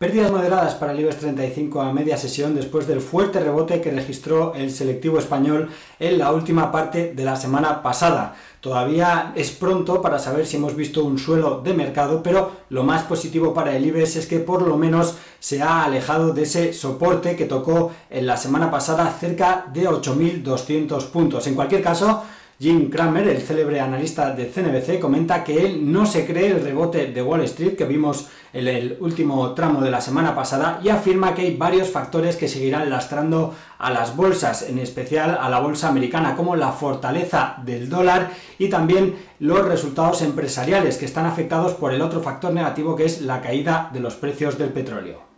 Pérdidas moderadas para el IBEX 35 a media sesión después del fuerte rebote que registró el selectivo español en la última parte de la semana pasada. Todavía es pronto para saber si hemos visto un suelo de mercado, pero lo más positivo para el IBEX es que por lo menos se ha alejado de ese soporte que tocó en la semana pasada cerca de 8.200 puntos. En cualquier caso, Jim Cramer, el célebre analista de CNBC, comenta que él no se cree el rebote de Wall Street que vimos en el último tramo de la semana pasada y afirma que hay varios factores que seguirán lastrando a las bolsas, en especial a la bolsa americana, como la fortaleza del dólar y también los resultados empresariales que están afectados por el otro factor negativo que es la caída de los precios del petróleo.